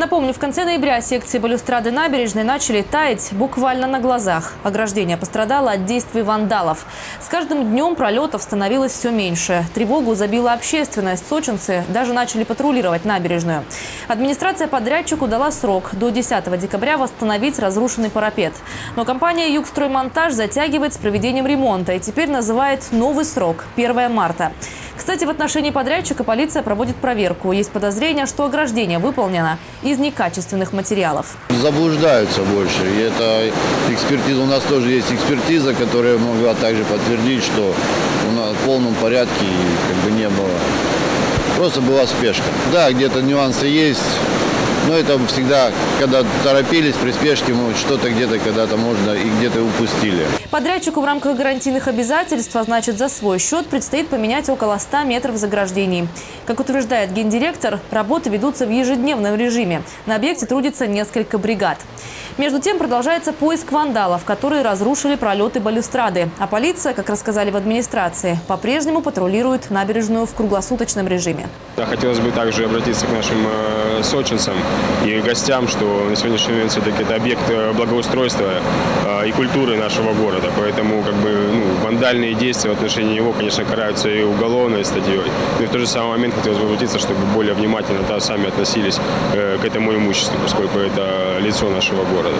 Напомню, в конце ноября секции балюстрады набережной начали таять буквально на глазах. Ограждение пострадало от действий вандалов. С каждым днем пролетов становилось все меньше. Тревогу забила общественность. Сочинцы даже начали патрулировать набережную. Администрация подрядчику дала срок до 10 декабря восстановить разрушенный парапет. Но компания «Югстроймонтаж» затягивает с проведением ремонта и теперь называет новый срок – 1 марта. Кстати, в отношении подрядчика полиция проводит проверку. Есть подозрение, что ограждение выполнено из некачественных материалов. Заблуждаются больше. И это экспертиза. У нас тоже есть экспертиза, которая могла также подтвердить, что у нас в полном порядке как бы не было. Просто была спешка. Да, где-то нюансы есть. Но это всегда, когда торопились, при спешке, может, что-то где-то когда-то можно и где-то упустили. Подрядчику в рамках гарантийных обязательств, а значит за свой счет, предстоит поменять около 100 метров заграждений. Как утверждает гендиректор, работы ведутся в ежедневном режиме. На объекте трудится несколько бригад. Между тем продолжается поиск вандалов, которые разрушили пролеты балюстрады. А полиция, как рассказали в администрации, по-прежнему патрулирует набережную в круглосуточном режиме. Да, хотелось бы также обратиться к нашим э, сочинцам и гостям, что на сегодняшний момент все-таки это объект э, благоустройства э, и культуры нашего города. Поэтому как бы, ну, вандальные действия в отношении него, конечно, караются и уголовной статьей. Но и в тот же самый момент хотелось бы обратиться, чтобы более внимательно да, сами относились э, к этому имуществу, поскольку это лицо нашего города.